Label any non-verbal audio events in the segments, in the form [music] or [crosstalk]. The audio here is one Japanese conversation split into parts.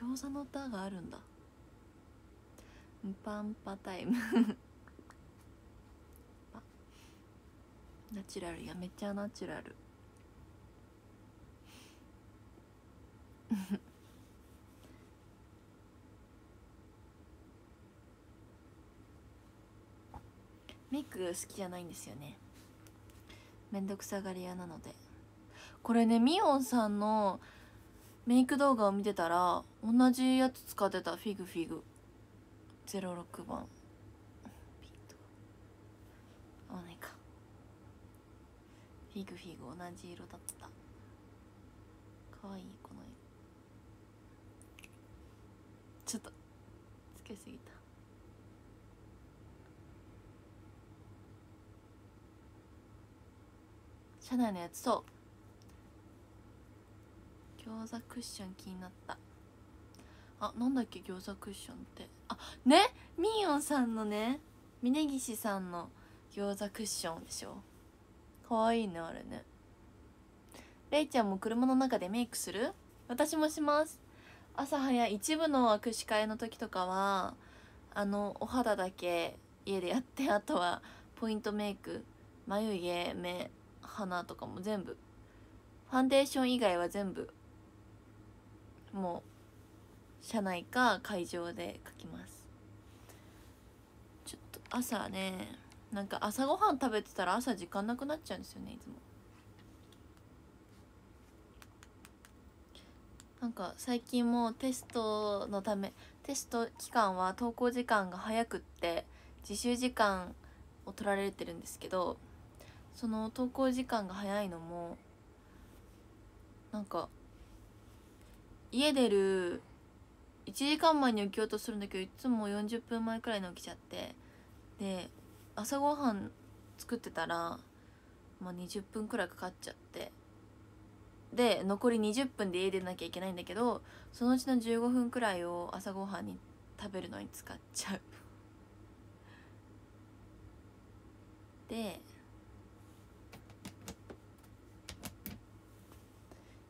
餃子の歌があるんだ。パンパタイム。[laughs] ナチュラル。やめちゃナチュラル。[laughs] メイク好きじゃないんですよね。めんどくさがり屋なので。これねミオンさんのメイク動画を見てたら同じやつ使ってたフィグフィグ。06番ピント合わないか。フィグフィグ同じ色だった。かわいいこの色ちょっとつけすぎた。車内のやつそう餃子クッション気になった。あなんだっけ餃子クッションって。あねミーヨンさんのね峯岸さんの餃子クッションでしょ。かわいいねあれね。れいちゃんも車の中でメイクする？私もします。朝早い一部の握手会の時とかはあのお肌だけ家でやってあとはポイントメイク。眉毛目鼻とかも全部。ファンデーション以外は全部もう車内か会場で描きます。ちょっと朝ねなんか朝ごはん食べてたら朝時間なくなっちゃうんですよねいつも。なんか最近もテストのためテスト期間は登校時間が早くって自習時間を取られてるんですけどその登校時間が早いのもなんか家出る1時間前に起きようとするんだけどいつも40分前くらいに起きちゃってで朝ごはん作ってたら、まあ、20分くらいかかっちゃってで残り20分で家出なきゃいけないんだけどそのうちの15分くらいを朝ごはんに食べるのに使っちゃう。で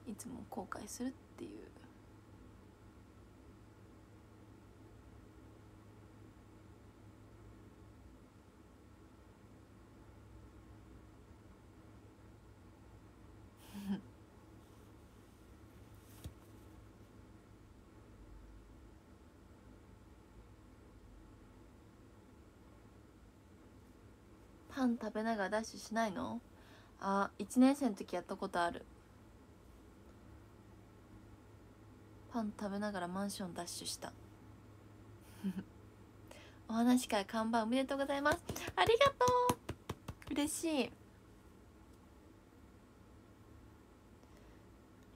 いつも後悔するっていう。パン食べながらダッシュしないの？あ1年生の時やったことある。パン食べながらマンションダッシュした。[laughs] お話会看板おめでとうございます。ありがとう。嬉しい。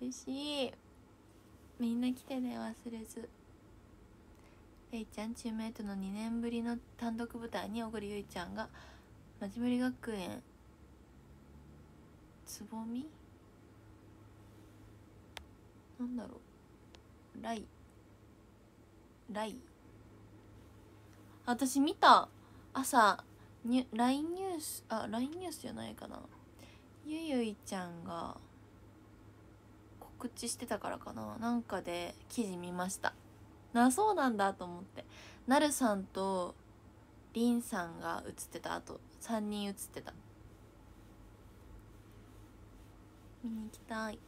嬉しい。みんな来てね忘れず。れいちゃんチームメイトの2年ぶりの単独舞台に小栗ゆいちゃんがまじもり学園つぼみ？なんだろう？ライ。ライ？私見た。朝に LINE ニュースあ LINE ニュースじゃないかな。ゆゆいちゃんが告知してたからかな。なんかで記事見ました。なそうなんだと思って。なるさんとりんさんが写ってたあと3人写ってた。見に行きたい。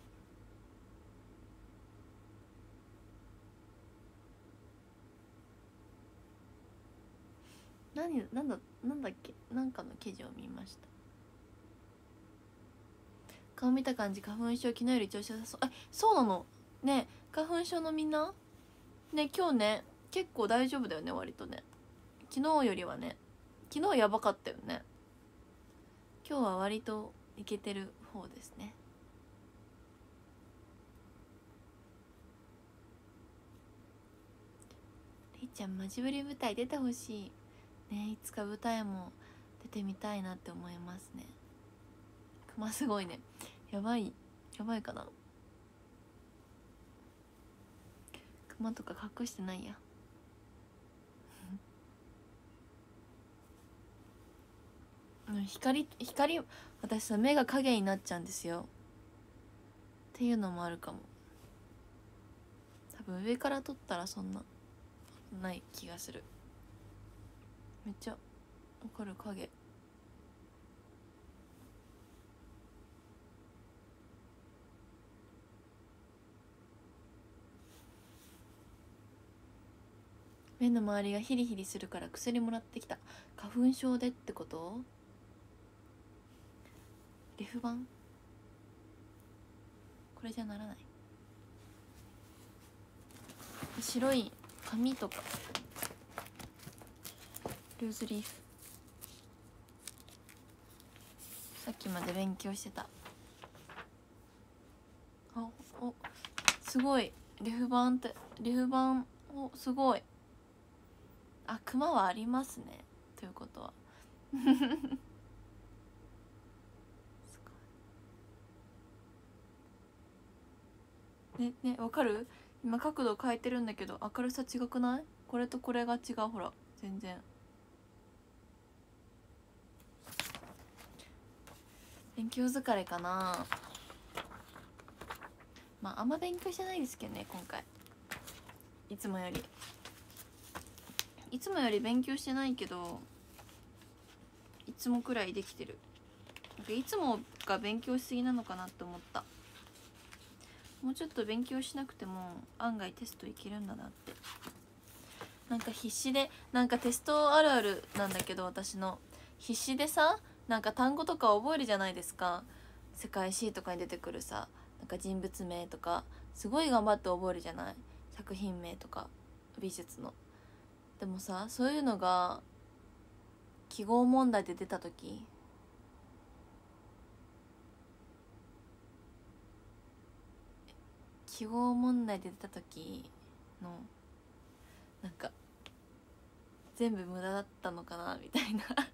何なんだなんだっけ？なんかの記事を見ました。顔見た感じ花粉症昨日より調子良さそう。えそうなの？ね花粉症のみんな？ね今日ね結構大丈夫だよね割とね。昨日よりはね。昨日やばかったよね。今日は割といけてる方ですね。れいちゃんマジブリ舞台出てほしいね。いつか舞台も出てみたいなって思いますね。クマすごいね。やばい。やばいかな。クマとか隠してないや。光光私さ目が影になっちゃうんですよ。っていうのもあるかも。多分上から撮ったらそんなない気がする。めっちゃわかる影。目の周りがヒリヒリするから薬もらってきた。花粉症でってこと？レフ板これじゃならない？白い紙とか。ルーズリーフ。さっきまで勉強してた。あおすごい。レフ板ってレフ板おすごい。あクマはありますね。ということは。ねねわかる？今角度変えてるんだけど明るさ違くない？これとこれが違うほら。全然。勉強疲れかな？まああんま勉強してないですけどね今回。いつもより。いつもより勉強してないけどいつもくらいできてる。いつもが勉強しすぎなのかなって思った。もうちょっと勉強しなくても案外テストいけるんだなって。なんか必死でなんかテストあるあるなんだけど私の。必死でさなんか単語とか覚えるじゃないですか。世界史とかに出てくるさなんか人物名とか。すごい頑張って覚えるじゃない？作品名とか。美術の。でもさそういうのが記号問題で出た時記号問題で出た時のなんか全部無駄だったのかなみたいな。[laughs]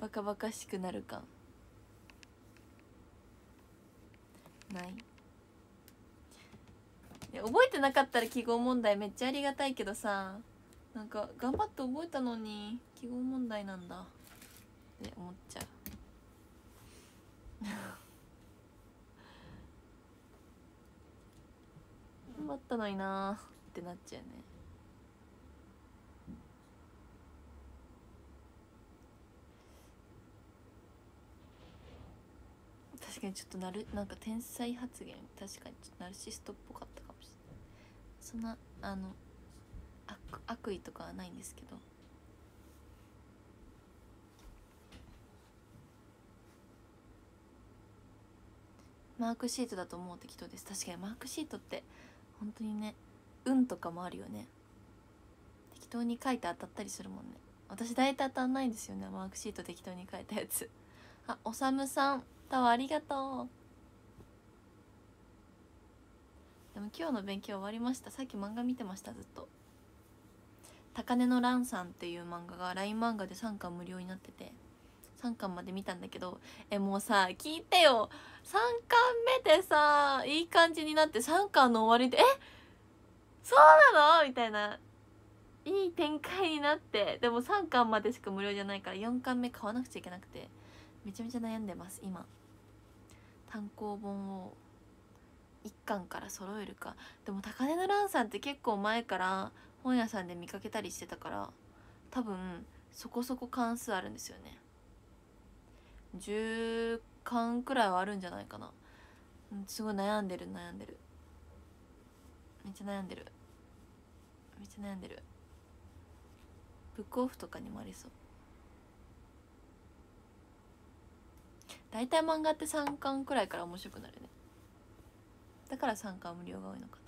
バカバカしくなる感。ない。覚えてなかったら記号問題めっちゃありがたいけどさなんか頑張って覚えたのに記号問題なんだ。って思っちゃう。[laughs] 頑張ったのになってなっちゃうね。確かにちょっとなるなんか天才発言確かにちょっとナルシストっぽかったかもしれない。そんなあの悪悪意とかはないんですけど。マークシートだと思う適当です。確かにマークシートって本当にね運とかもあるよね。適当に書いて当たったりするもんね。私大体当たんないんですよね。マークシート適当に書いたやつ。あおさむさんタワーありがとう。でも今日の勉強終わりました。さっき漫画見てましたずっと。高根の蘭さんっていう漫画が LINE 漫画で3巻無料になってて。3巻まで見たんだけどえもうさ聞いてよ。3巻目でさいい感じになって3巻の終わりでえそうなの？みたいな。いい展開になってでも3巻までしか無料じゃないから4巻目買わなくちゃいけなくてめちゃめちゃ悩んでます今。単行本を1巻から揃えるか。でも高根の蘭さんって結構前から本屋さんで見かけたりしてたから多分そこそこ関数あるんですよね。10巻くらいはあるんじゃないかな、すごい悩んでる悩んでる。めっちゃ悩んでる。めっちゃ悩んでる。ブックオフとかにもありそう。大体漫画って3巻くらいから面白くなるね。だから3巻無料が多いのかな。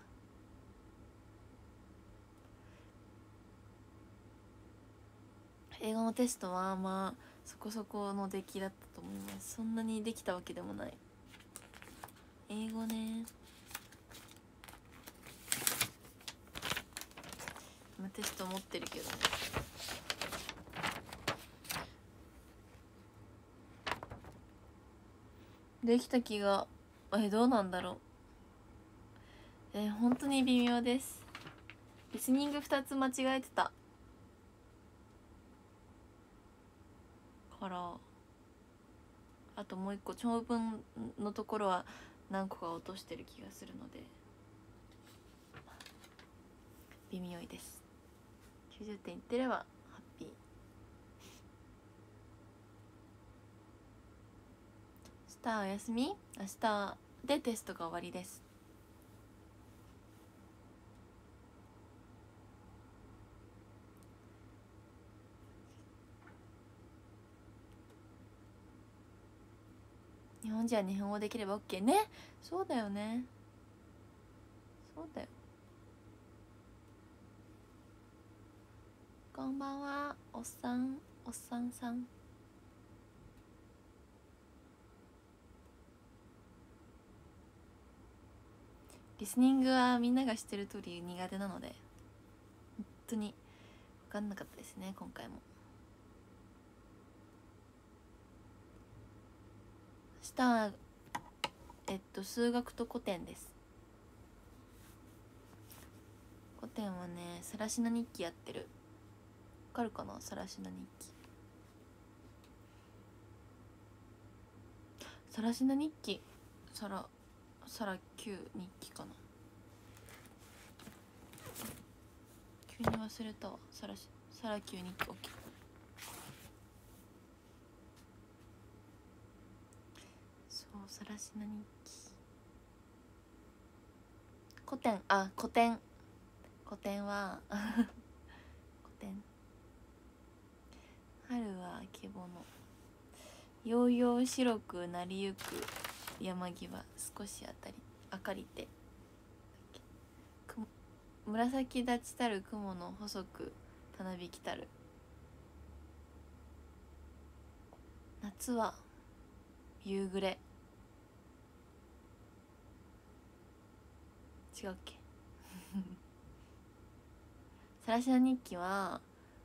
英語のテストはまあそこそこの出来だったと思います。そんなにできたわけでもない。英語ね。今テスト持ってるけどね。できた気がえどうなんだろう。え本当に微妙です。リスニング2つ間違えてた。からあともう一個長文のところは何個か落としてる気がするので微妙いです。90点いってればハッピー。明日お休み。明日でテストが終わりです。日本人は日本語できれば OK ね。そうだよね。そうだよ。こんばんは。おっさん。おっさんさん。リスニングはみんなが知ってる通り苦手なので本当に分かんなかったですね今回も。明日えっと数学と古典です。古典はねさらしな日記やってる。わかるかな？さらしな日記。さらしな日記？さらさら9日記かな？急に忘れたわ。さらしさら9日記。OK そうさらしな日記古典。あ古典。古典は [laughs] 古典。春はあけぼの。ようよう白くなりゆく山際。少しあたり。明かりて。紫立ちたる雲の細くたなびきたる。夏は夕暮れ。違うっけ？さらしな日記は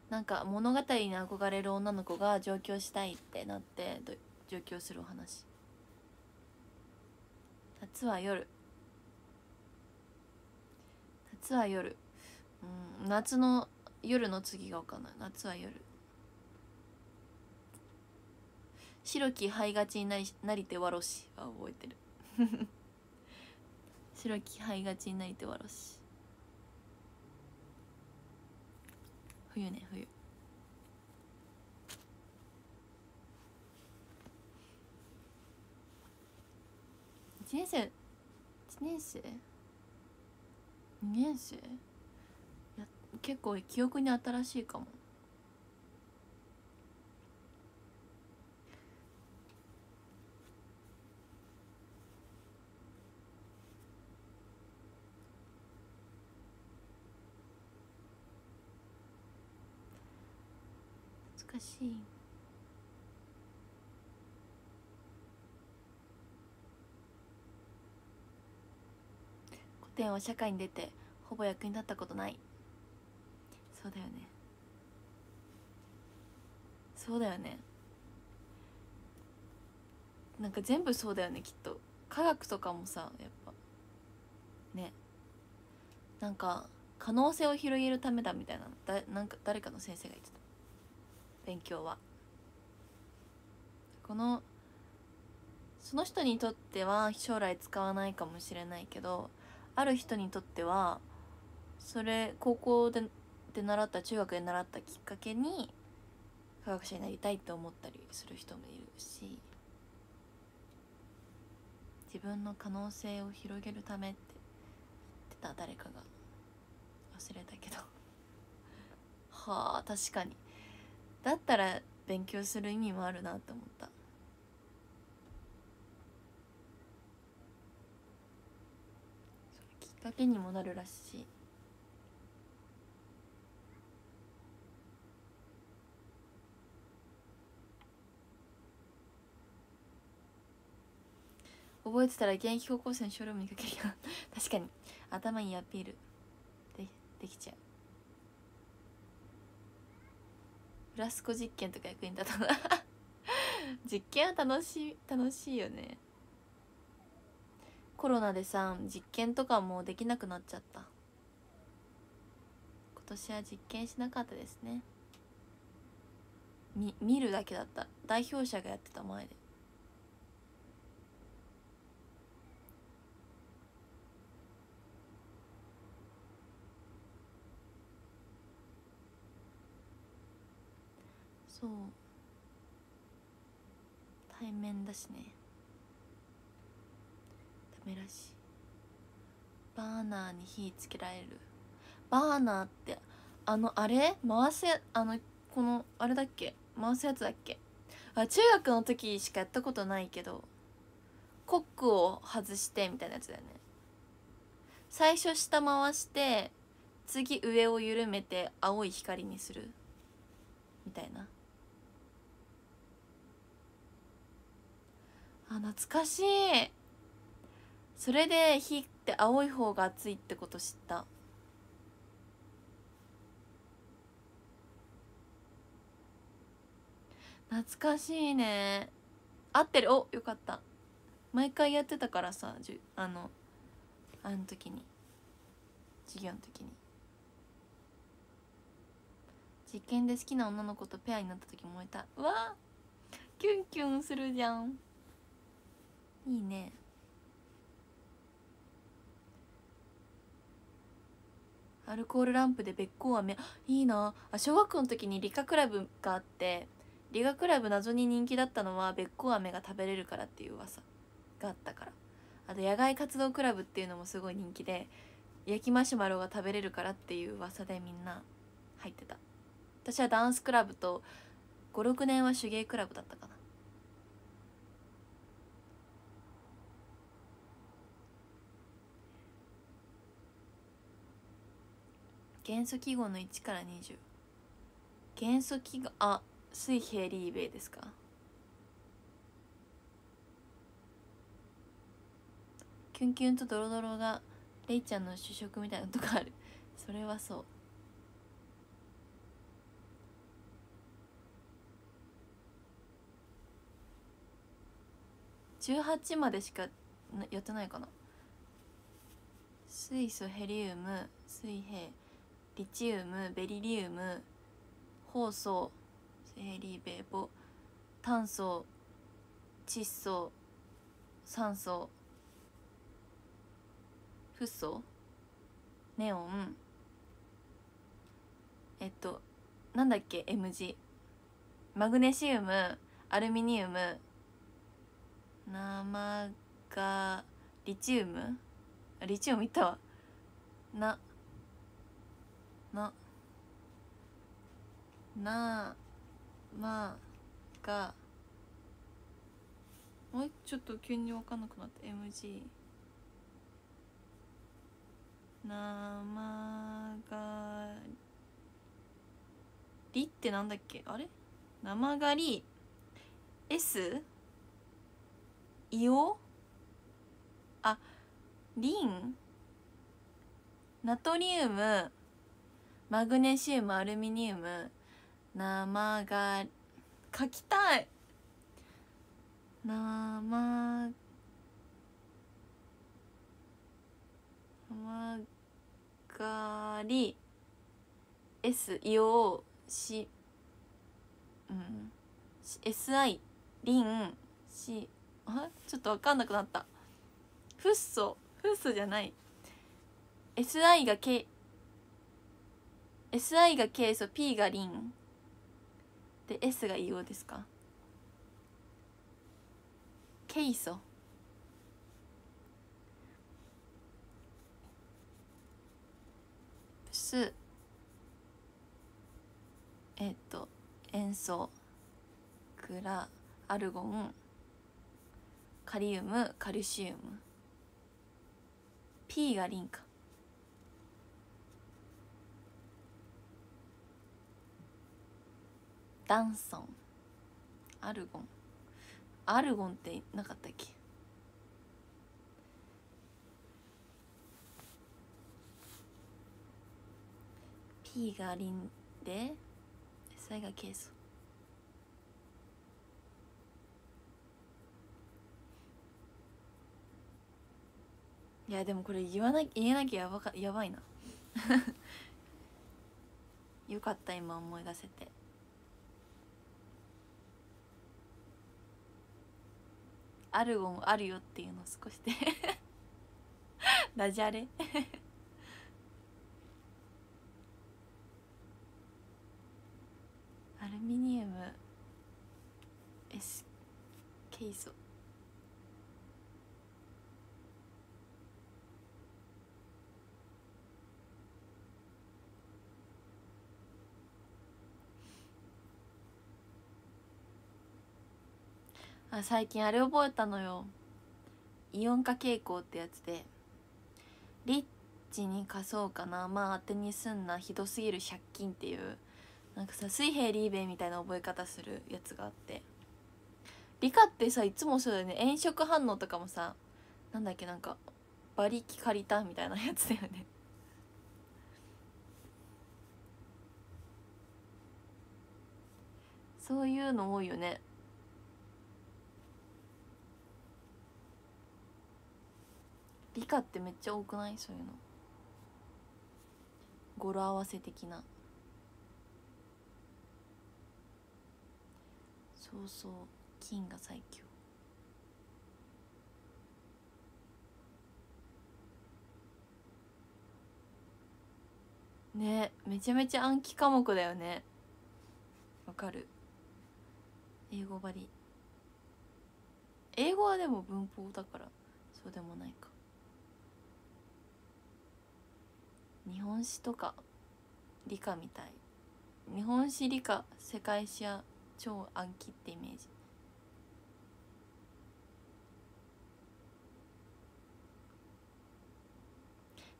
なんか物語に憧れる女の子が上京したいってなって上京するお話。夏は夜。夏は夜。うん夏の夜の次が分かんない。夏は夜。白き灰がちになりなりてわろし。は覚えてる。[laughs] 白き灰がちになりてわろし。冬ね冬。1年生？1年生？2年生？や結構記憶に新しいかも。しい。古典は社会に出てほぼ役に立ったことない。そうだよね。そうだよね。なんか全部そうだよねきっと。科学とかもさやっぱ。ね。なんか可能性を広げるためだみたいなだなんか誰かの先生が言ってた。勉強は。このその人にとっては将来使わないかもしれないけどある人にとってはそれ高校でで習った中学で習ったきっかけに科学者になりたいって思ったりする人もいるし自分の可能性を広げるためって言ってた誰かが忘れたけど。はあ確かに。だったら勉強する意味もあるなって思った。きっかけにもなるらしい。覚えてたら現役高校生のショールームにかけるよ。確かに。頭いいアピール。でできちゃう。フラスコ実験とか役に立たな [laughs] 実験は楽しい楽しいよね。コロナでさ実験とかもできなくなっちゃった。今年は実験しなかったですね。み見るだけだった。代表者がやってた前で。そう。対面だしね。ダメらしい。バーナーに火つけられる。バーナーってあのあれ？回すあのこのあれだっけ？回すやつだっけ？あ中学の時しかやったことないけどコックを外してみたいなやつだよね。最初下回して次上を緩めて青い光にする。みたいな。あ懐かしい。それで火って青い方が熱いってこと知った？懐かしいね。合ってる？およかった。毎回やってたからさじゅあのあの時に。授業の時に。実験で好きな女の子とペアになった時燃えた。うわキュンキュンするじゃん。いいね。アルコールランプでべっこう飴。いいな。あ小学校の時に理科クラブがあって理学クラブ謎に人気だったのはべっこう飴が食べれるからっていう噂があったから。あと野外活動クラブっていうのもすごい人気で焼きマシュマロが食べれるからっていう噂でみんな入ってた。私はダンスクラブと56年は手芸クラブだったかな。元素記号の1から20元素記号あ水平リーベイですか？キュンキュンとドロドロがレイちゃんの主食みたいなとこある。それはそう。18までしかやってないかな。水素ヘリウム水平。リチウムベリリウム酵素ヘリベボ炭素窒素酸素フッ素ネオン。えっとなんだっけ M 字マグネシウムアルミニウム生がリチウム？リチウムいったわ。なななまが。もうちょっと急に分かんなくなった。MG 生がり。ってなんだっけ？あれ？生がり。S 硫黄あリンナトリウム？マグネシウムアルミニウム生が書きたい。生生がり。S 硫黄しうん。SI リン。しあ？ちょっと分かんなくなった。フッ素。フッ素じゃない。SI が K SI がケイ素 P がリン。で S が硫黄ですか？ケイ素スえっと塩素グラアルゴン。カリウム。カルシウム。P がリンか。ダンソン。アルゴン。アルゴンってなかったっけ？ピーがリンでそれがケース。いやでもこれ言わな言えなきゃやばかやばいな。[laughs] よかった今思い出せて。アルゴンあるよっていうの少しで [laughs] ダジャレ。[laughs] アルミニウムエスケイソ。あ最近あれ覚えたのよ。イオン化傾向ってやつで。リッチに貸そうかな。まあ当てにすんな。ひどすぎる借金っていう。なんかさ水平リーベイみたいな覚え方するやつがあって。理科ってさいつもそうだよね。炎色反応とかもさなんだっけなんか馬力借りたみたいなやつだよね。そういうの多いよね。理科ってめっちゃ多くない？そういうの。語呂合わせ的な。そうそう。金が最強。ねめちゃめちゃ暗記科目だよね。わかる。英語ばり。英語はでも文法だからそうでもないか。日本史とか理科みたい。日本史理科世界史や超暗記ってイメージ。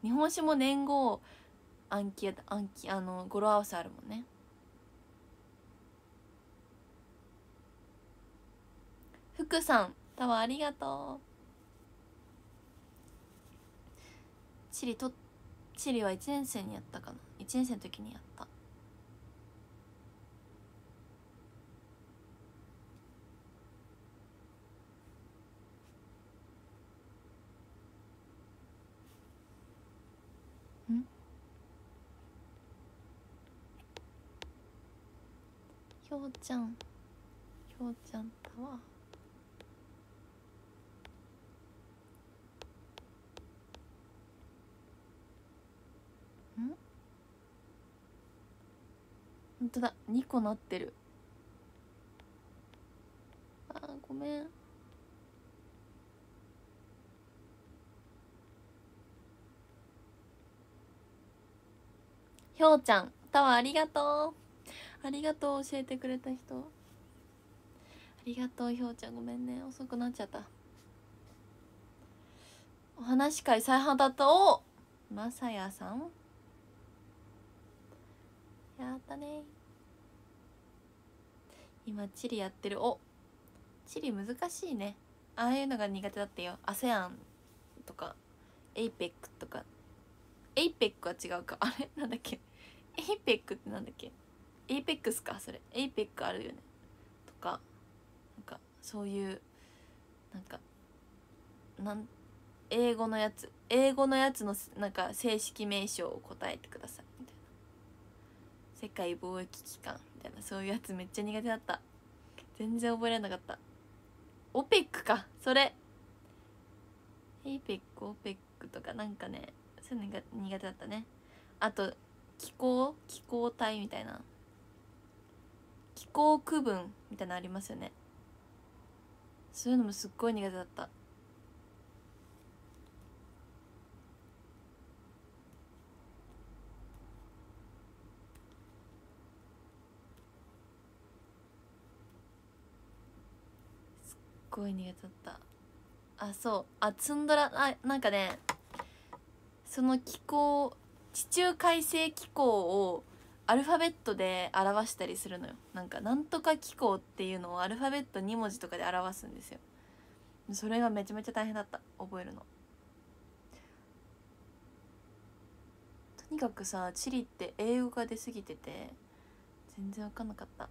日本史も年号暗記暗記あの語呂合わせあるもんね。福さんタワーありがとう。チリとチリは1年生にやったかな。1年生の時にやった。ひょうちゃん。ひょうちゃんタワーんほんとだ。2個なってる。あーごめん。ひょうちゃんタワーありがとう。ありがとう教えてくれた人。ありがとうひょうちゃん。ごめんね。遅くなっちゃった。お話会再販だった。おまさやさん。やったね。今地理やってる。お地理難しいね。ああいうのが苦手だったよ。ASEAN とか APEC とか。APEC は違うか。あれ？なんだっけ？ APEC ってなんだっけ？エイペックスかそれ。 APEC あるよね。とかなんかそういうなんかなん英語のやつ。英語のやつのなんか正式名称を答えてください。世界貿易機関みたいなそういうやつめっちゃ苦手だった。全然覚えられなかった。 OPEC かそれ。 APEC OPEC とかなんかねそういうのが苦手だったね。あと気候？気候帯みたいな。気候区分みたいなのありますよね。そういうのもすっごい苦手だったすっごい苦手だった。あそう。あツンドラ。あなんかねその気候地中海性気候をアルファベットで表したりするのよ。なんかなんとか機構っていうのをアルファベット2文字とかで表すんですよ。それがめちゃめちゃ大変だった。覚えるの。とにかくさチリって英語が出過ぎてて全然分かんなかった。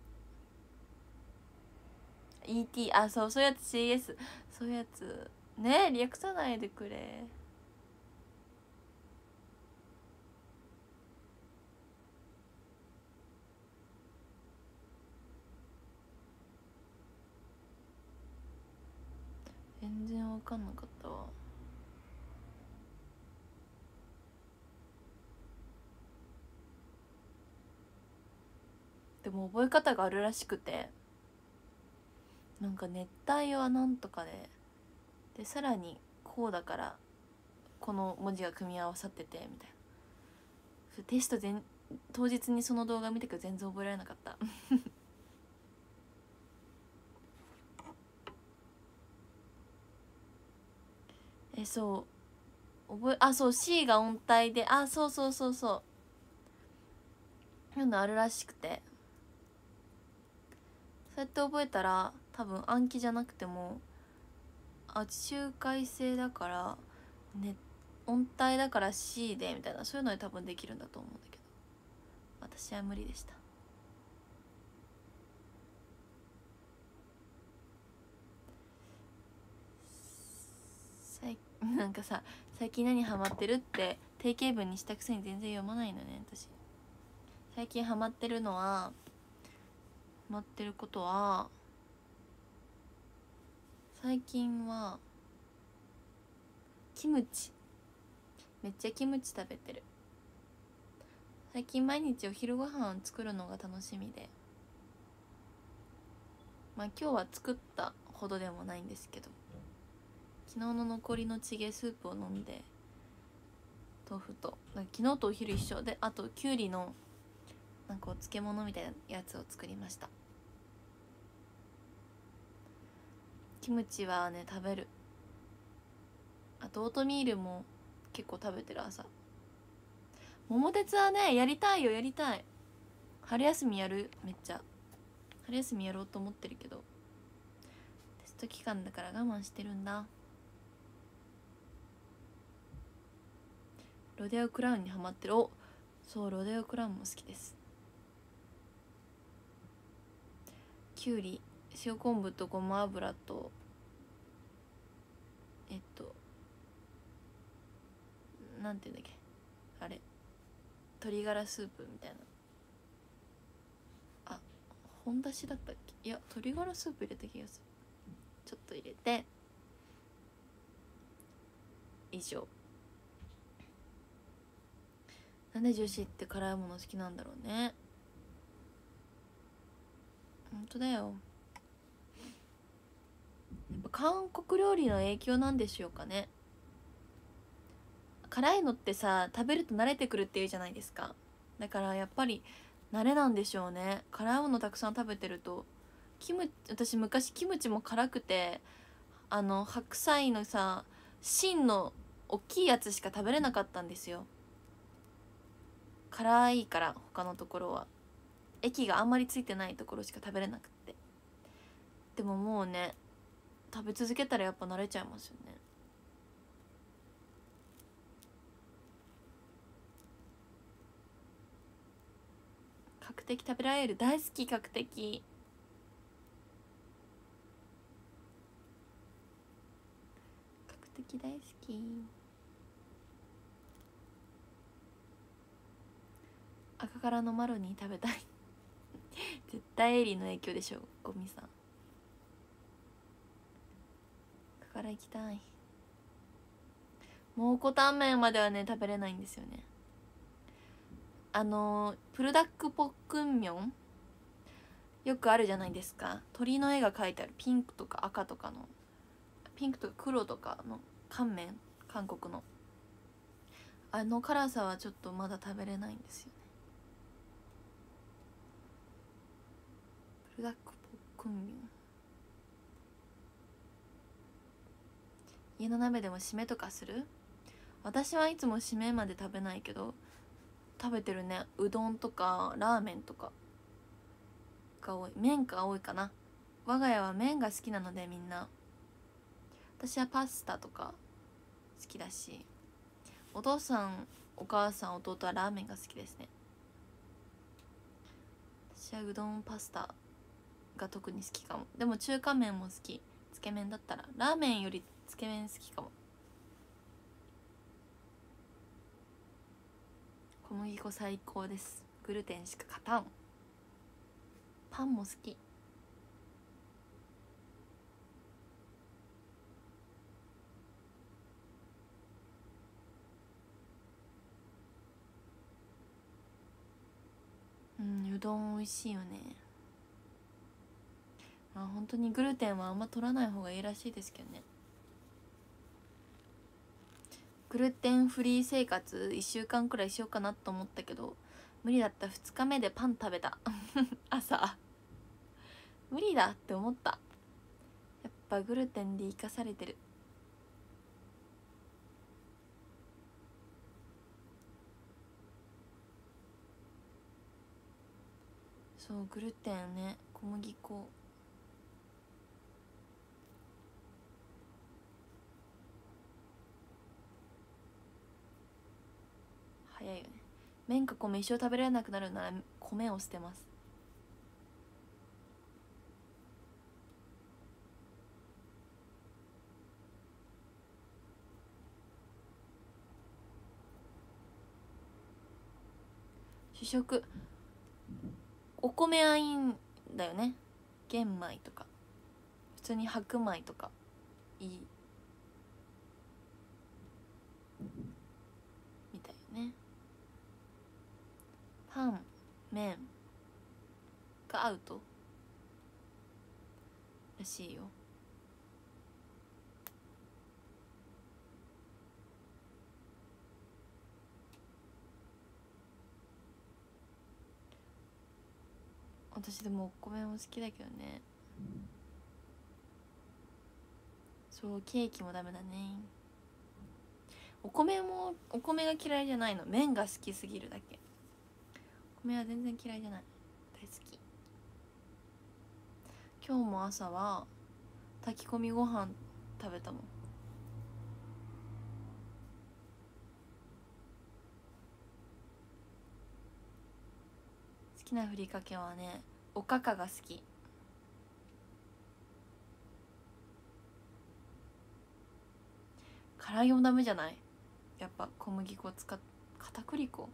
ET あそうそういうやつ CS そういうやつ。ね略さないでくれ。全然分かんなかったわ。でも覚え方があるらしくて。なんか熱帯はなんとかででさらにこうだからこの文字が組み合わさっててみたいな。テスト前当日にその動画見てくど全然覚えられなかった。[laughs] えそう。覚えあそう C が音帯であそうそうそうそう。いうのあるらしくて。そうやって覚えたら多分暗記じゃなくてもあ周回性だからね音体だから C でみたいなそういうので多分できるんだと思うんだけど。私は無理でした。[laughs] なんかさ最近何ハマってるって定型文にしたくせに全然読まないのね私。最近ハマってるのはハマってることは最近はキムチ。めっちゃキムチ食べてる。最近毎日お昼ご飯作るのが楽しみで。まあ今日は作ったほどでもないんですけど。昨日の残りのチゲスープを飲んで豆腐と昨日とお昼一緒であときゅうりのなんかお漬物みたいなやつを作りました。キムチはね食べる。あとオートミールも結構食べてる朝。桃鉄はねやりたいよやりたい。春休みやるめっちゃ。春休みやろうと思ってるけど。テスト期間だから我慢してるんだ。ロデオクラウンにハマってる。おそうロデオクラウンも好きです。きゅうり塩昆布とごま油とえっとなんていうんだっけ？あれ。鶏ガラスープみたいな。あ本だしだったっけ？いや鶏ガラスープ入れた気がする。ちょっと入れて。以上。なんで女子って辛いもの好きなんだろうね。本当だよ。韓国料理の影響なんでしょうかね。辛いのってさ食べると慣れてくるっていうじゃないですか。だからやっぱり慣れなんでしょうね。辛いものたくさん食べてるとキム私昔キムチも辛くてあの白菜のさ芯の大きいやつしか食べれなかったんですよ。辛いから他のところは。液があんまりついてないところしか食べれなくって。でももうね食べ続けたらやっぱ慣れちゃいますよね。角的食べられる大好き角的。角的大好き。赤からのマロニー食べたい。絶対エリの影響でしょゴミさん赤から行きたい。蒙古タンメンまではね食べれないんですよね。あのプルダックポックンミョン？よくあるじゃないですか。鳥の絵が描いてある。ピンクとか赤とかの。ピンクとか黒とかの。乾麺。韓国の。あの辛さはちょっとまだ食べれないんですよね。プルダックポックンミョン。家の鍋でも締めとかする？私はいつも締めまで食べないけど食べてるね。うどんとかラーメンとかが多い。麺が多いかな。我が家は麺が好きなのでみんな。私はパスタとか好きだし。お父さんお母さん弟はラーメンが好きですね。私はうどんパスタが特に好きかも。でも中華麺も好き。つけ麺だったらラーメンよりつけ麺好きかも。小麦粉最高です。グルテンしか勝たん。パンも好き。うんうどん美味しいよね。まあ本当にグルテンはあんま取らない方がいいらしいですけどね。グルテンフリー生活1週間くらいしようかなと思ったけど無理だった。2日目でパン食べた。[laughs] 朝。無理だって思った。やっぱグルテンで生かされてる。そうグルテンね小麦粉。早いよね。麺か米一生食べられなくなるなら米を捨てます。主食。お米はいいんだよね。玄米とか。普通に白米とか。いいみたいよねパン麺がアウト。らしいよ。私でもお米も好きだけどね。そうケーキもダメだね。お米もお米が嫌いじゃないの。麺が好きすぎるだけ。米は全然嫌いじゃない。大好き。今日も朝は炊き込みご飯食べたもん。好きなふりかけはねおかかが好き。唐揚げもダメじゃない？やっぱ小麦粉使っ片栗粉？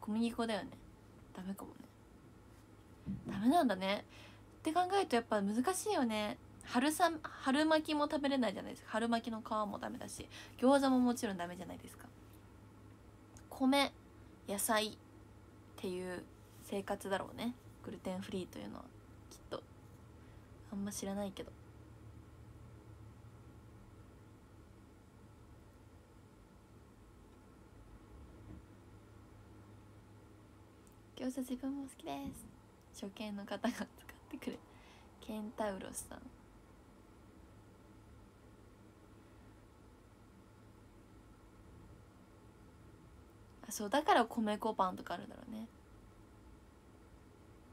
小麦粉だよね。ダメかもね。ダメなんだね。って考えるとやっぱ難しいよね。春さ春巻きも食べれないじゃないですか。春巻きの皮もダメだし餃子ももちろんダメじゃないですか。米野菜っていう生活だろうね。グルテンフリーというのはきっと。あんま知らないけど。餃子自分も好きです。初見の方が使ってくるケンタウロスさん。あそうだから米粉パンとかあるんだろうね。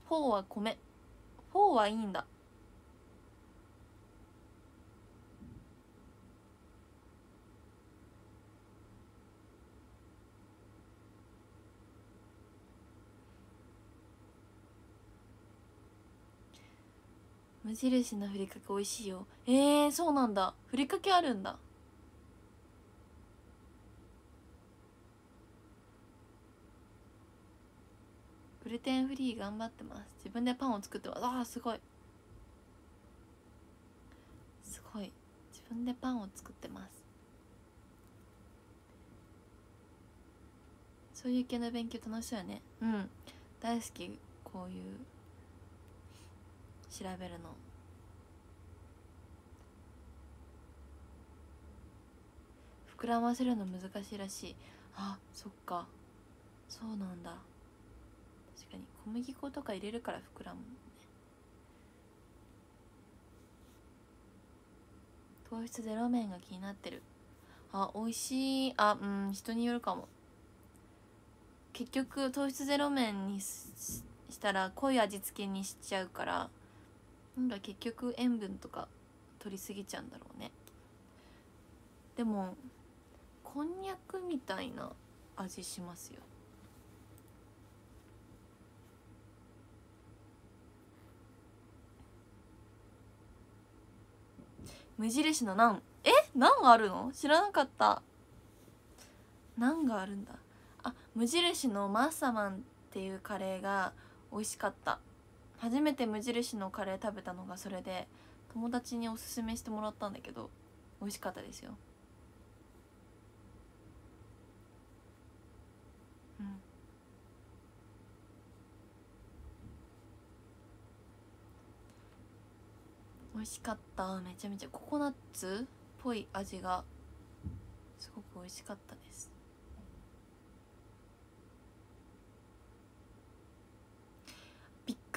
フォーは米。フォーはいいんだ。無印のふりかけ美味しいよ。えー、そうなんだ。ふりかけあるんだ。グルテンフリー頑張ってます。自分でパンを作ってます。あーすごい。すごい。自分でパンを作ってます。そういう系の勉強楽しそうよね。うん。大好き。こういう調べるの。膨らませるの難しいらしい。あそっか。そうなんだ。確かに。小麦粉とか入れるから膨らむね。糖質ゼロ麺が気になってる。あ美味しい。あうん人によるかも。結局糖質ゼロ麺にしたら濃い味付けにしちゃうから。なんか結局塩分とか取りすぎちゃうんだろうね。でもこんにゃくみたいな味しますよ。無印のナン。え？ナンあるの？知らなかった。ナンがあるんだ。あ無印のマッサマンっていうカレーが美味しかった。初めて無印のカレー食べたのがそれで友達におすすめしてもらったんだけど美味しかったですよ。うん。美味しかった。めちゃめちゃココナッツっぽい味がすごく美味しかったです。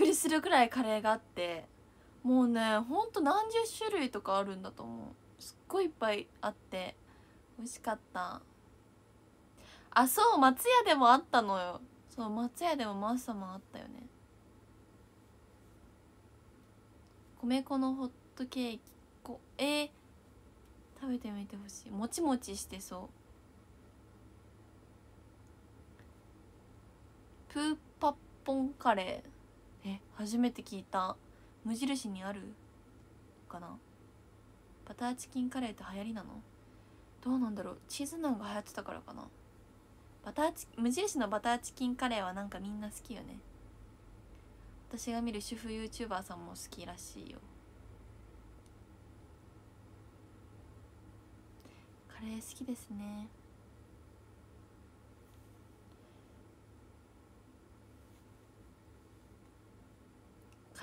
りするくらいカレーがあってもうねほんと何十種類とかあるんだと思う。すっごいいっぱいあって美味しかった。あそう松屋でもあったのよ。そう松屋でもマッサマンあったよね。米粉のホットケーキ。こえー、食べてみてほしい。もちもちしてそう。プーパッポンカレー。え初めて聞いた。無印にある？かな？バターチキンカレーって流行りなの？どうなんだろう？チーズナンが流行ってたからかな？バターチ無印のバターチキンカレーはなんかみんな好きよね。私が見る主婦 YouTuber さんも好きらしいよ。カレー好きですね。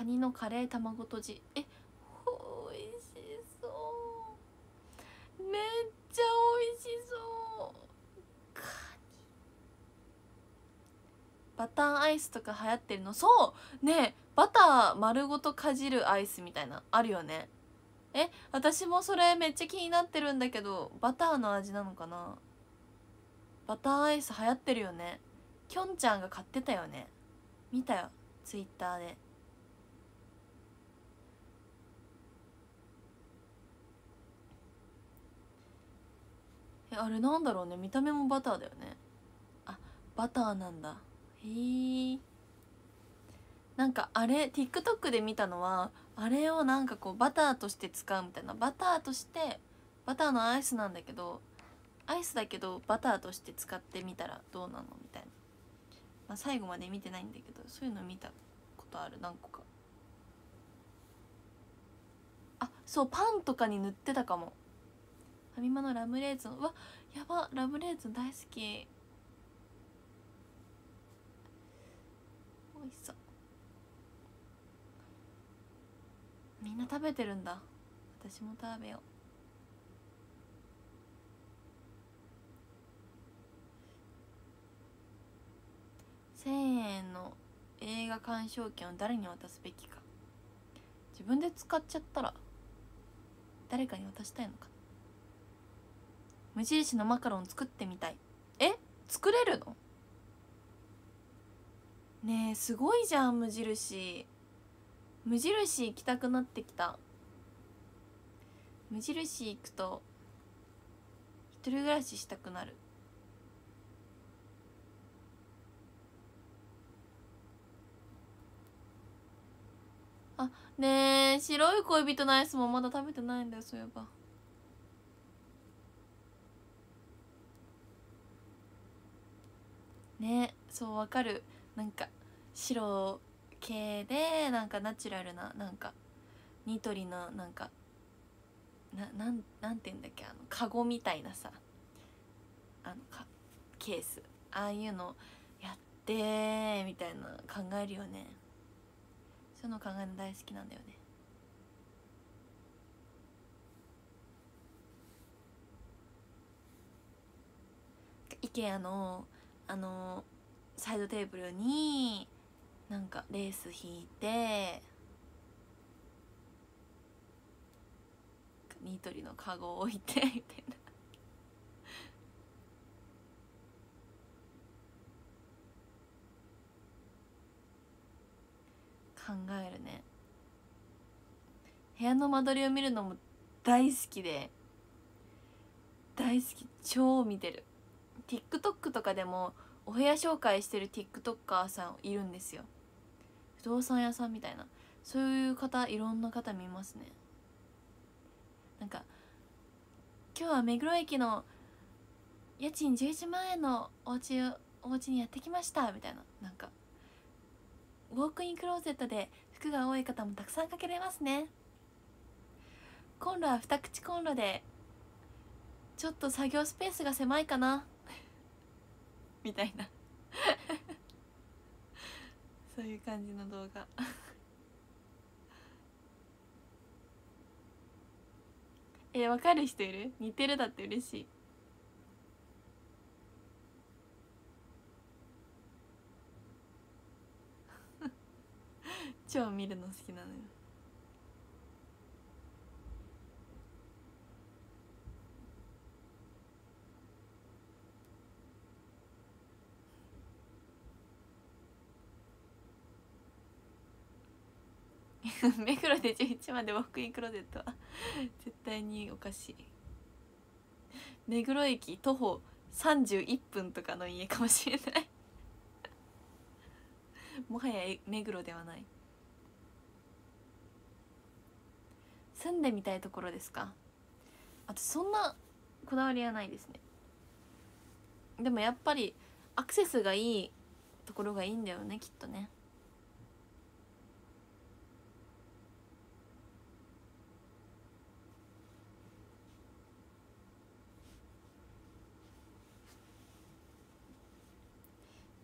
カニのカレー卵とじ。えおいしそう。めっちゃおいしそう。カニ。バターアイスとか流行ってるの。そう。ねバター丸ごとかじるアイスみたいな。あるよね。え私もそれめっちゃ気になってるんだけどバターの味なのかな。バターアイス流行ってるよね。きょんちゃんが買ってたよね。見たよ。ツイッターで。えあれなんだろうね。見た目もバターだよね。あバターなんだ。へえ。なんかあれ TikTok で見たのはあれをなんかこうバターとして使うみたいな。バターとしてバターのアイスなんだけどアイスだけどバターとして使ってみたらどうなのみたいな、まあ、最後まで見てないんだけどそういうの見たことある。何個か。あそうパンとかに塗ってたかも。ファミマのラムレーズン。うわやばラムレーズン大好き。美味しそう。みんな食べてるんだ。私も食べよう。1000円の映画鑑賞券を誰に渡すべきか。自分で使っちゃったら誰かに渡したいのか。な無印のマカロン作ってみたい。え？作れるの？ねえすごいじゃん無印。無印行きたくなってきた。無印行くと一人暮らししたくなる。あねえ白い恋人のアイスもまだ食べてないんだよそういえば。ねそうわかる。なんか白系でなんかナチュラルななんかニトリのなんかななんなんて言うんだっけあのカゴみたいなさあのかケース。ああいうのやってみたいな考えるよね。そういうの考えるの大好きなんだよね。イケアのあのサイドテーブルになんかレース引いてニトリのカゴを置いてみたいな。考えるね。部屋の間取りを見るのも大好きで大好き超見てる。TikTok とかでもお部屋紹介してる TikToker さんいるんですよ。不動産屋さんみたいな。そういう方いろんな方見ますね。なんか今日は目黒駅の家賃11万円のお家お家にやってきましたみたいな。なんかウォークインクローゼットで服が多い方もたくさんかけれますね。コンロは二口コンロでちょっと作業スペースが狭いかな。みたいな。[laughs] そういう感じの動画。[laughs] えわかる人いる？似てるだって嬉しい。[laughs] 超見るの好きなのよ。[laughs] 目黒で11までウォークインクローゼットは絶対におかしい。目黒駅徒歩31分とかの家かもしれない。[laughs] もはや目黒ではない。住んでみたいところですか？あとそんなこだわりはないですね。でもやっぱりアクセスがいいところがいいんだよねきっとね。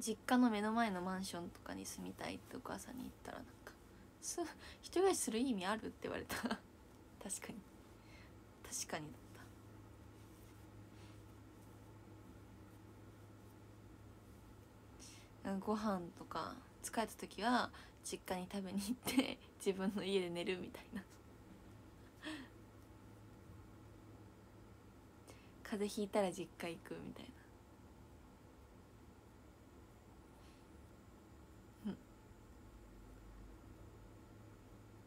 実家の目の前のマンションとかに住みたいってお母さんに言ったらなんか「す一人暮らしする意味ある?」って言われた。[laughs] 確かに。確かにだった。ご飯とか疲れた時は実家に食べに行って [laughs] 自分の家で寝るみたいな。風邪ひいたら実家行くみたいな。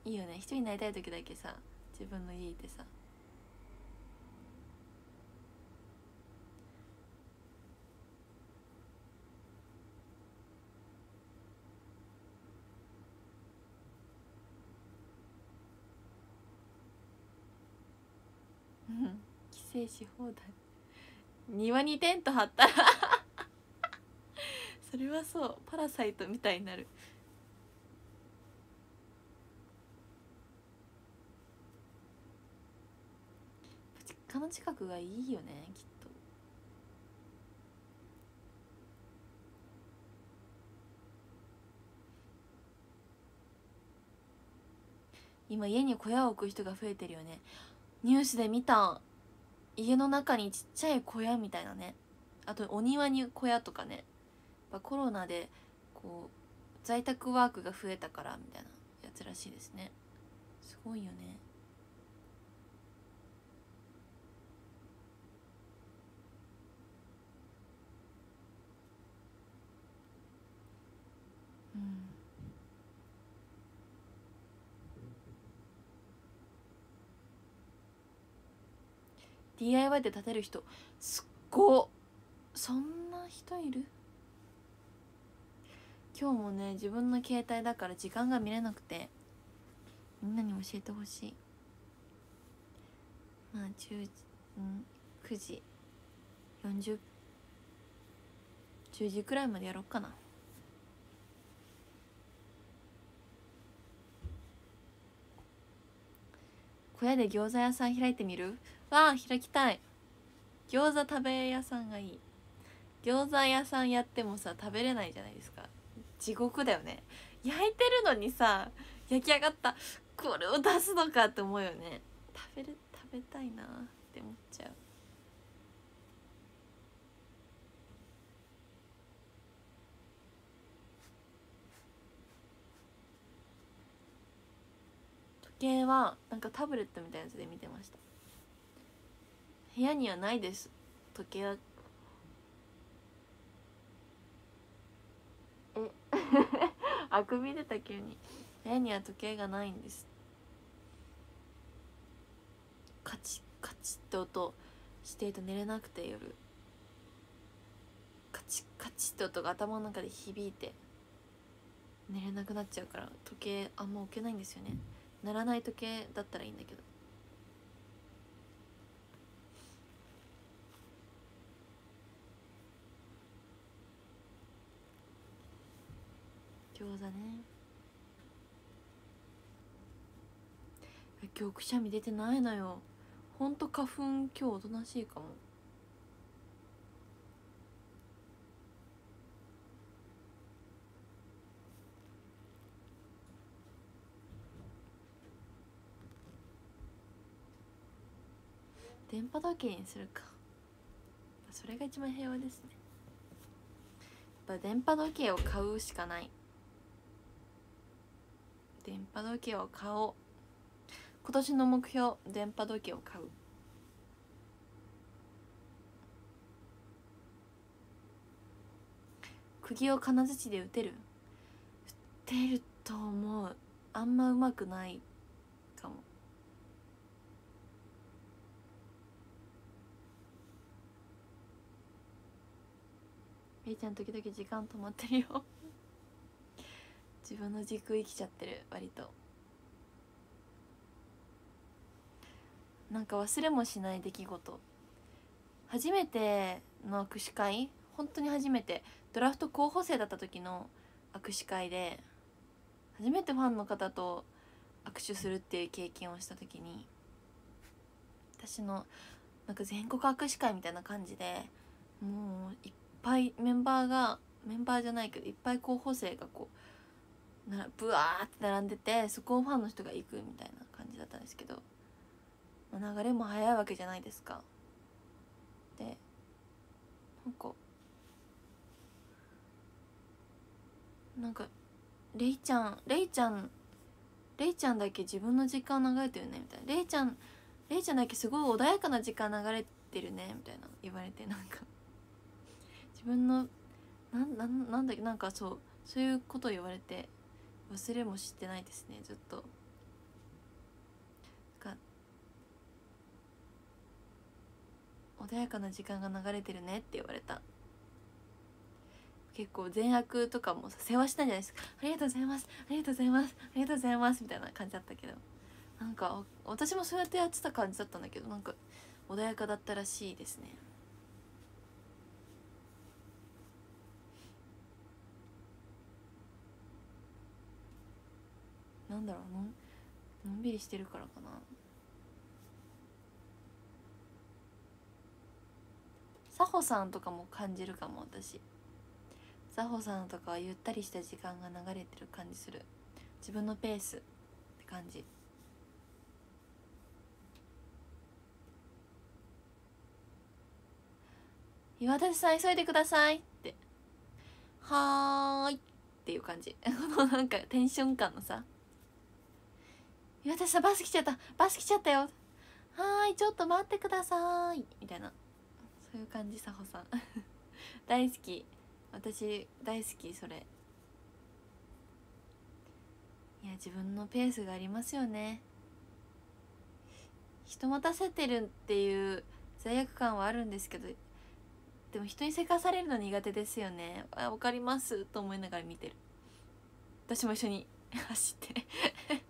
いいよね。一人になりたい時だけさ自分の家いてさ。帰省し放題。庭にテント張ったら。それはそう。パラサイトみたいになる実家の近くがいいよねきっと。今家に小屋を置く人が増えてるよね。ニュースで見た家の中にちっちゃい小屋みたいなね。あとお庭に小屋とかね。やっぱコロナでこう在宅ワークが増えたからみたいなやつらしいですね。すごいよね。DIY で建てる人すっごそんな人いる？今日もね自分の携帯だから時間が見れなくてみんなに教えてほしい。まあ10時ん9時40 10時くらいまでやろうかな。小屋で餃子屋さん開いてみる？わあ開きたい。餃子食べ屋さんがいい。餃子屋さんやってもさ食べれないじゃないですか。地獄だよね。焼いてるのにさ焼き上がったこれを出すのかって思うよね。食べる食べたいなって思っちゃう。時計はなんかタブレットみたいなやつで見てました。部屋にはないです。時計は。え。[laughs] あくび出た急に。部屋には時計がないんです。カチッカチッって音してると寝れなくて夜。カチッカチッって音が頭の中で響いて。寝れなくなっちゃうから時計あんま置けないんですよね。鳴らない時計だったらいいんだけど餃子ね。今日くしゃみ出てないのよ。ほんと花粉今日おとなしいかも。電波時計にするか。それが一番平和ですね。やっぱ電波時計を買うしかない。電波時計を買おう。今年の目標電波時計を買う。釘を金槌で打てる？打てると思う。あんまうまくないかも。れいちゃん時々時間止まってるよ。自分の軸生きちゃってる割と。なんか忘れもしない出来事。初めての握手会本当に初めてドラフト候補生だった時の握手会で初めてファンの方と握手するっていう経験をした時に私のなんか全国握手会みたいな感じでもういっぱいメンバーがメンバーじゃないけどいっぱい候補生がこうなブワーって並んでてそこをファンの人が行くみたいな感じだったんですけど流れも早いわけじゃないですか。でなんかなんかレイちゃんレイちゃんレイちゃんだけ自分の時間流れてるねみたいな。レイちゃんレイちゃんだけすごい穏やかな時間流れてるねみたいな言われてなんか。自分のなんなんなんだっけなんかそうそういうことを言われて。忘れもしてないですねずっと。穏やかな時間が流れてるねって言われた。結構善悪とかも世話したんじゃないですか。ありがとうございます。ありがとうございます。ありがとうございます。みたいな感じだったけど。なんか私もそうやってやってた感じだったんだけどなんか穏やかだったらしいですね。なんだろうのんのんびりしてるからかな。佐穂さんとかも感じるかも私。佐穂さんとかはゆったりした時間が流れてる感じする。自分のペースって感じ。岩立さん急いでくださいって。はーいっていう感じ。[laughs] このなんかテンション感のさ。岩立さバス来ちゃった。バス来ちゃったよ。はーいちょっと待ってください。みたいな。そういう感じさほさん。[laughs] 大好き。私大好きそれ。いや自分のペースがありますよね。人待たせてるっていう罪悪感はあるんですけどでも人にせかされるの苦手ですよね。あ分かります。と思いながら見てる。私も一緒に走って。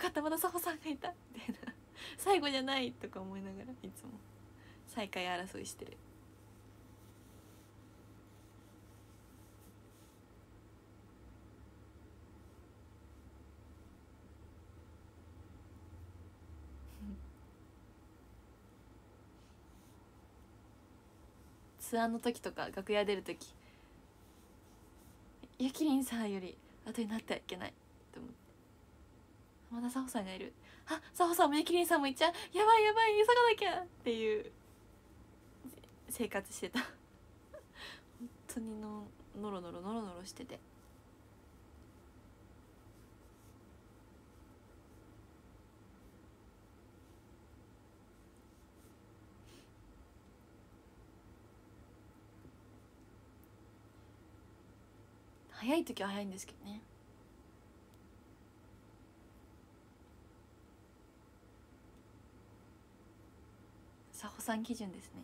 かったまだ佐穂さんがいた。みたいな最後じゃないとか思いながらいつも。再会争いしてる。[laughs] ツアーの時とか楽屋出る時ゆきりんさんより後になってはいけない。浜田佐穂さんがいる。あ佐穂さんもゆきりんさんもいっちゃう。やばいやばい急がなきゃ。っていう。生活してた。本当にのノロノロノロノロしてて。早い時は早いんですけどね。佐保さん基準ですね。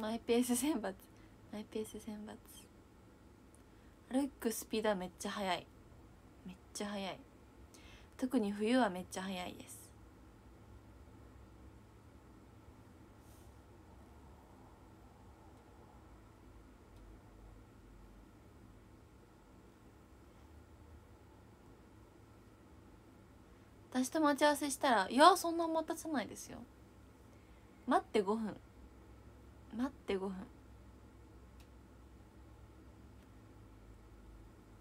マイペース選抜。マイペース選抜。歩くスピードはめっちゃ速い。めっちゃ速い。特に冬はめっちゃ速いです。私と待ち合わせしたらいやそんな待たせないですよ。待って5分。待って5分。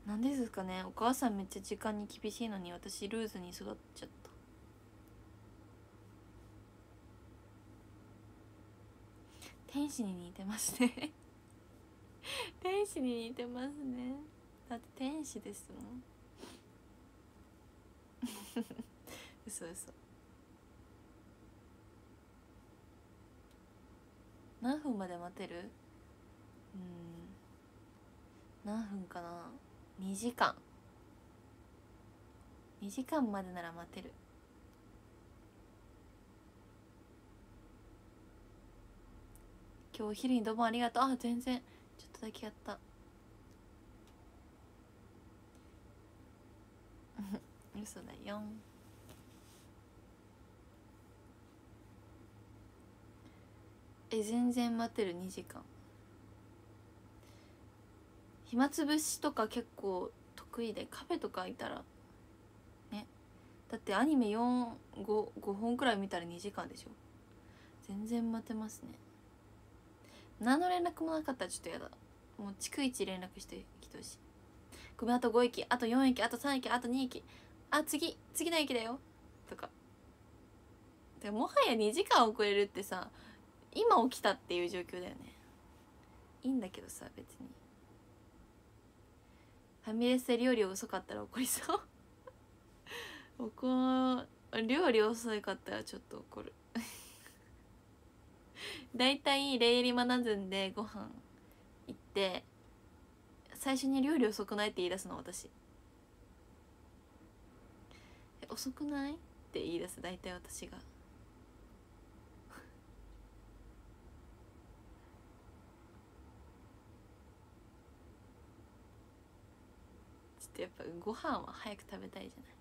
なんですかね。お母さんめっちゃ時間に厳しいのに私ルーズに育っちゃった。天使に似てますね。[laughs] 天使に似てますね。だって天使ですもん。[laughs] 嘘嘘。何分まで待てる？うん。何分かな？2時間。2時間までなら待てる。今日お昼にどうもありがとう。あ全然。ちょっとだけやった。[laughs] 嘘だよ。え全然待ってる2時間。暇つぶしとか結構得意でカフェとかいたらね。だってアニメ45 5本くらい見たら2時間でしょ。全然待てますね。何の連絡もなかったらちょっとやだ。もう逐一連絡してきてほしい。ごめんあと5駅あと4駅あと3駅あと2駅。あ次次の駅だよ。とか。でもはや2時間遅れるってさ今起きたっていう状況だよね。いいんだけどさ別に。ファミレスで料理遅かったら怒りそう。怒料理遅かったらちょっと怒る。だいたいレイリマナズンでご飯行って最初に料理遅くないって言い出すの私。遅くない？って言い出す大体私がちょっとやっぱご飯は早く食べたいじゃない。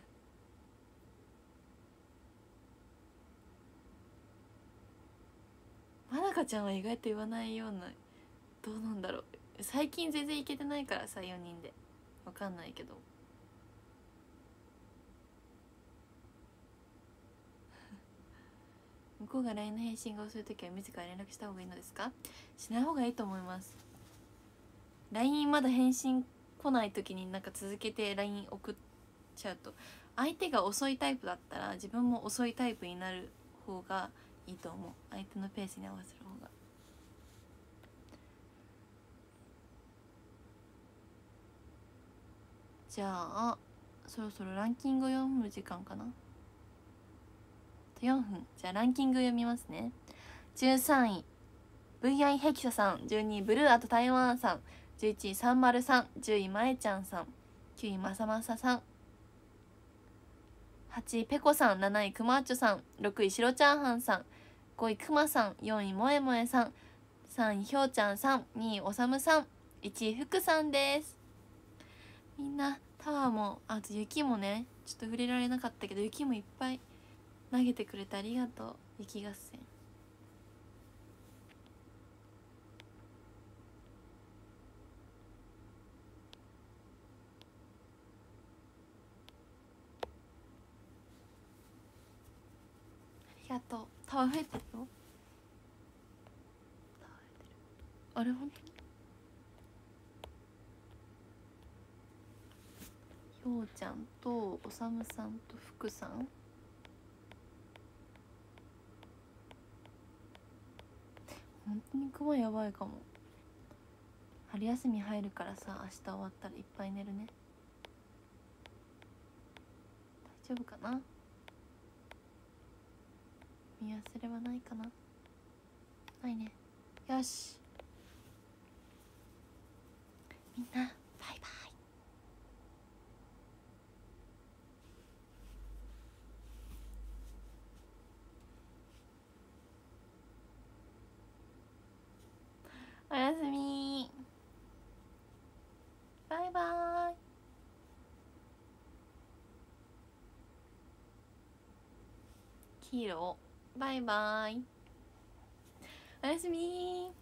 [laughs] まなかちゃんは意外と言わないようなどうなんだろう。最近全然行けてないからさ4人で。わかんないけど。向こうが LINE の返信が遅い時は自ら連絡した方がいいのですか？しない方がいいと思います。LINE まだ返信来ない時になんか続けて LINE 送っちゃうと。相手が遅いタイプだったら自分も遅いタイプになる方がいいと思う。相手のペースに合わせる方が。じゃあそろそろランキングを読む時間かな？4分。じゃあランキング読みますね。13位。VI ヘキサさん。12位。ブルーアート台湾さん。11位。サンマルさん。10位。まえちゃんさん。9位。まさまささん。8位。ペコさん。7位。くまっちょさん。6位。しろチャーハンさん。5位。くまさん。4位。もえもえさん。3位。ひょうちゃんさん。2位。おさむさん。1位。ふくさんです。みんなタワーもあと雪もねちょっと触れられなかったけど雪もいっぱい。投げてくれてありがとう雪合戦ありがとう。タワー増えてるよタワー増えてる。あれ本当にひょうちゃんとおさむさんと福さん。本当に雲やばいかも。春休み入るからさ明日終わったらいっぱい寝るね。大丈夫かな？見忘れはないかな？ないね。よし。みんなバイバイ。おやすみ。バイバイ。黄色。バイバイ。おやすみ。